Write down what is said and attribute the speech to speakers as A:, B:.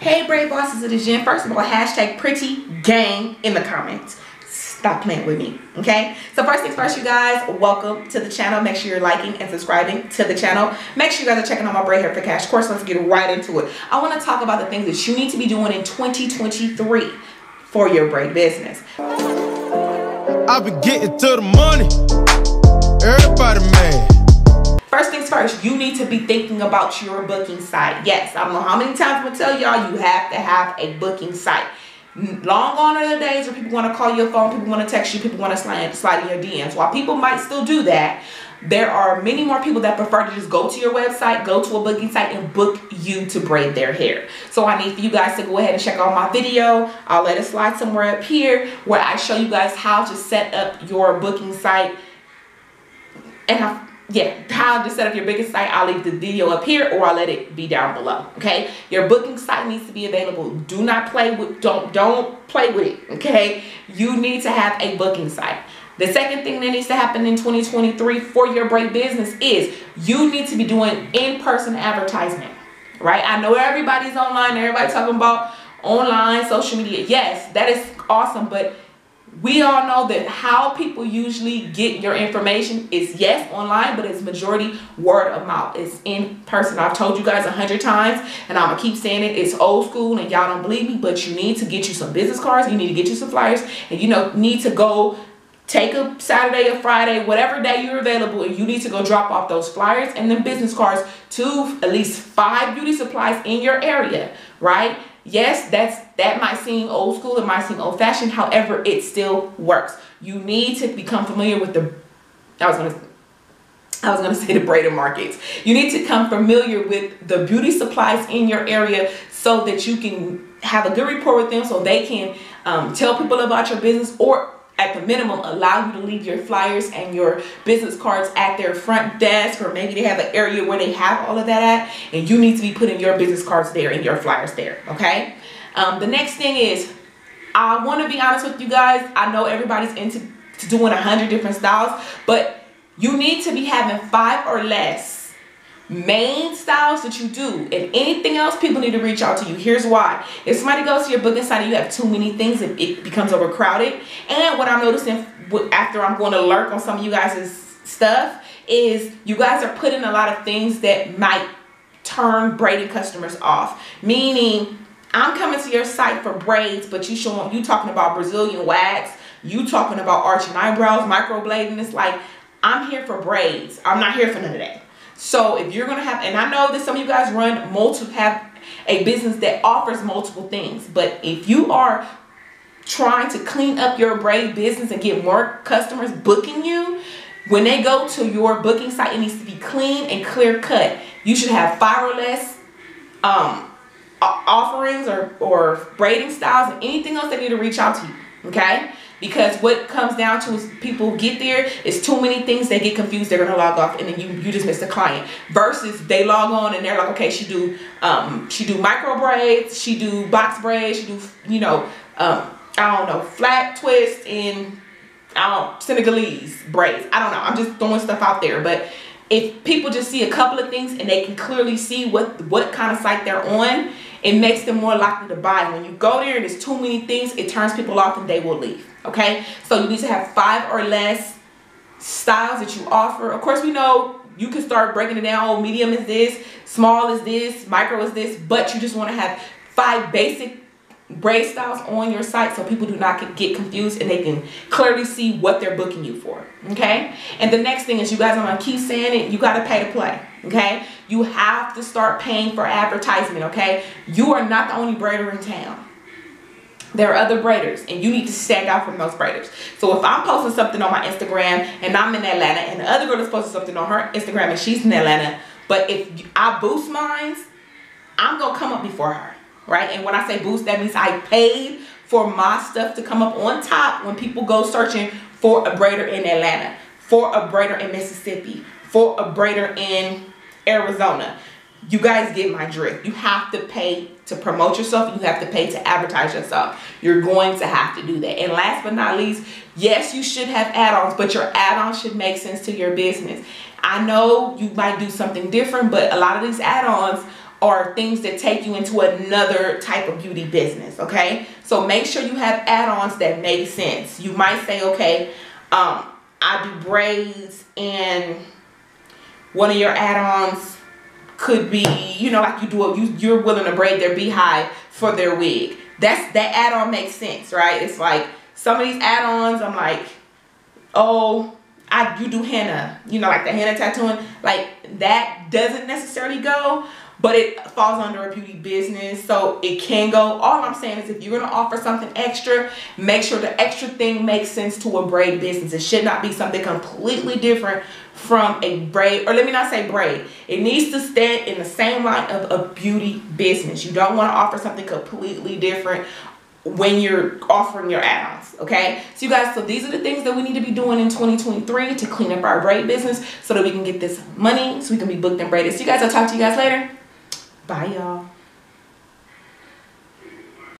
A: Hey Braid Bosses, it is Jen. First of all, hashtag pretty gang in the comments. Stop playing with me, okay? So first things first, you guys, welcome to the channel. Make sure you're liking and subscribing to the channel. Make sure you guys are checking out my Braid Hair for Cash course. Let's get right into it. I want to talk about the things that you need to be doing in 2023 for your braid business.
B: I've been getting to the money. Everybody mad.
A: First things first, you need to be thinking about your booking site. Yes, I don't know how many times I'm gonna tell y'all you have to have a booking site. Long gone are the days where people want to call your phone, people want to text you, people want to slide, slide in your DMs. While people might still do that, there are many more people that prefer to just go to your website, go to a booking site, and book you to braid their hair. So I need for you guys to go ahead and check out my video. I'll let it slide somewhere up here where I show you guys how to set up your booking site and I yeah, how to set up your booking site. I'll leave the video up here or I'll let it be down below. Okay. Your booking site needs to be available. Do not play with don't don't play with it. Okay. You need to have a booking site. The second thing that needs to happen in 2023 for your braid business is you need to be doing in-person advertisement. Right? I know everybody's online, everybody talking about online social media. Yes, that is awesome, but we all know that how people usually get your information is yes online but it's majority word of mouth. It's in person. I've told you guys a hundred times and i'm gonna keep saying it. It's old school and y'all don't believe me but you need to get you some business cards. You need to get you some flyers and you know need to go take a saturday or friday whatever day you're available and you need to go drop off those flyers and then business cards to at least five beauty supplies in your area right Yes, that's that might seem old school, it might seem old fashioned. However, it still works. You need to become familiar with the I was gonna I was gonna say the braider markets. You need to come familiar with the beauty supplies in your area so that you can have a good rapport with them so they can um, tell people about your business or minimum allow you to leave your flyers and your business cards at their front desk or maybe they have an area where they have all of that at and you need to be putting your business cards there and your flyers there okay? Um, the next thing is i want to be honest with you guys i know everybody's into doing a hundred different styles but you need to be having five or less main styles that you do and anything else people need to reach out to you. Here's why. If somebody goes to your booking site and you have too many things it, it becomes overcrowded. And what i'm noticing after i'm going to lurk on some of you guys' stuff is you guys are putting a lot of things that might turn braiding customers off. Meaning i'm coming to your site for braids but you showing you talking about brazilian wax. You talking about arching eyebrows microblading. It's like i'm here for braids. I'm not here for none of that so if you're gonna have, and I know that some of you guys run multiple, have a business that offers multiple things, but if you are trying to clean up your braid business and get more customers booking you, when they go to your booking site, it needs to be clean and clear cut. You should have five or less um, offerings or, or braiding styles and anything else they need to reach out to you, okay? Because what comes down to is people get there it's too many things they get confused they're gonna log off and then you you just miss the client. Versus they log on and they're like okay she do um she do micro braids she do box braids she do you know um i don't know flat twist and i don't senegalese braids. I don't know i'm just throwing stuff out there. But if people just see a couple of things and they can clearly see what what kind of site they're on it makes them more likely to buy. When you go there and there's too many things it turns people off and they will leave okay? So you need to have five or less styles that you offer. Of course we know you can start breaking it down. Oh medium is this small is this micro is this but you just want to have five basic braid styles on your site so people do not get confused and they can clearly see what they're booking you for okay? And the next thing is you guys i'm gonna keep saying it you got to pay to play okay? You have to start paying for advertisement okay? You are not the only braider in town. There are other braiders and you need to stand out from those braiders. So if I'm posting something on my Instagram and I'm in Atlanta and the other girl is posting something on her Instagram and she's in Atlanta, but if I boost mine, I'm going to come up before her, right? And when I say boost, that means I paid for my stuff to come up on top when people go searching for a braider in Atlanta, for a braider in Mississippi, for a braider in Arizona. You guys get my drift. You have to pay to promote yourself. You have to pay to advertise yourself. You're going to have to do that. And last but not least, yes, you should have add-ons, but your add-ons should make sense to your business. I know you might do something different, but a lot of these add-ons or things that take you into another type of beauty business, okay? So make sure you have add-ons that make sense. You might say, okay, um, I do braids and one of your add-ons could be, you know, like you do, a, you, you're willing to braid their beehive for their wig. That's, that add-on makes sense, right? It's like some of these add-ons, I'm like, oh, I, you do henna, you know, like the henna tattooing, like that doesn't necessarily go, but it falls under a beauty business so it can go. All i'm saying is if you're going to offer something extra make sure the extra thing makes sense to a braid business. It should not be something completely different from a braid or let me not say braid. It needs to stand in the same line of a beauty business. You don't want to offer something completely different when you're offering your add-ons okay? So you guys so these are the things that we need to be doing in 2023 to clean up our braid business so that we can get this money so we can be booked and braided. So you guys i'll talk to you guys later Bye, y'all.